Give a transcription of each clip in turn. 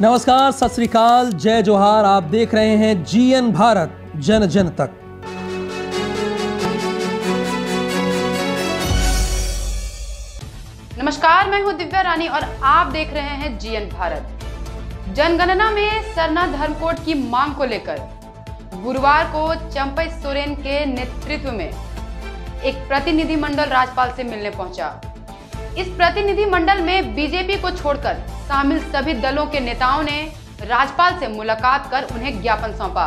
नमस्कार, सत श्री अकाल। जय जोहार, आप देख रहे हैं जीएन भारत, जन जन तक। नमस्कार, मैं हूँ दिव्या रानी और आप देख रहे हैं जीएन भारत। जनगणना में सरना धर्म कोड की मांग को लेकर, गुरुवार को चंपई सोरेन के नेतृत्व में एक प्रतिनिधिमंडल राज्यपाल से मिलने पहुँचा। इस प्रतिनिधि मंडल में बीजेपी को छोड़कर शामिल सभी दलों के नेताओं ने राज्यपाल से मुलाकात कर उन्हें ज्ञापन सौंपा।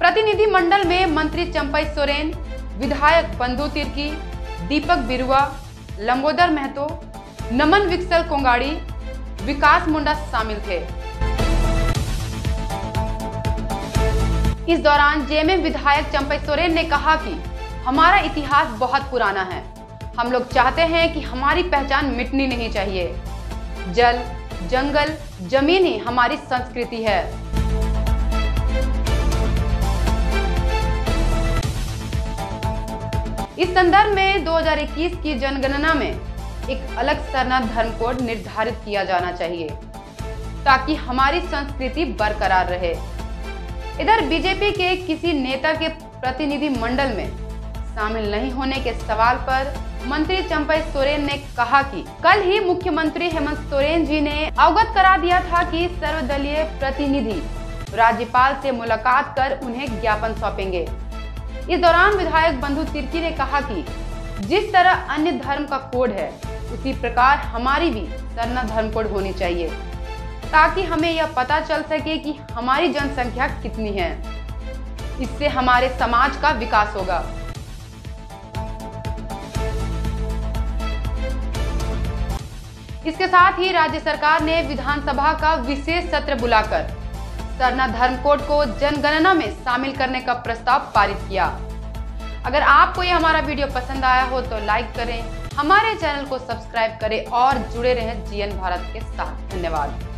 प्रतिनिधि मंडल में मंत्री चंपई सोरेन, विधायक बंधु तिर्की, दीपक बिरुआ लंबोदर महतो, नमन विक्सल कोंगाड़ी, विकास मुंडा शामिल थे। इस दौरान जेएमएम विधायक चंपई सोरेन ने कहा कि हमारा इतिहास बहुत पुराना है। हम लोग चाहते हैं कि हमारी पहचान मिटनी नहीं चाहिए। जल, जंगल, ज़मीन ही हमारी संस्कृति है। इस संदर्भ में 2021 की जनगणना में एक अलग सरना धर्म कोड निर्धारित किया जाना चाहिए, ताकि हमारी संस्कृति बरकरार रहे। इधर बीजेपी के किसी नेता के प्रतिनिधि मंडल में शामिल नहीं होने के सवाल पर मंत्री चंपई सोरेन ने कहा कि कल ही मुख्यमंत्री हेमंत सोरेन जी ने अवगत करा दिया था कि सर्वदलीय प्रतिनिधि राज्यपाल से मुलाकात कर उन्हें ज्ञापन सौंपेंगे। इस दौरान विधायक बंधु तिर्की ने कहा कि जिस तरह अन्य धर्म का कोड है, उसी प्रकार हमारी भी सरना धर्म कोड होनी चाहिए, ताकि हमें यह पता चल सके कि हमारी जनसंख्या कितनी है। इससे हमारे समाज का विकास होगा। इसके साथ ही राज्य सरकार ने विधानसभा का विशेष सत्र बुलाकर सरना धर्म कोड को जनगणना में शामिल करने का प्रस्ताव पारित किया। अगर आपको ये हमारा वीडियो पसंद आया हो तो लाइक करें, हमारे चैनल को सब्सक्राइब करें और जुड़े रहें जीएन भारत के साथ। धन्यवाद।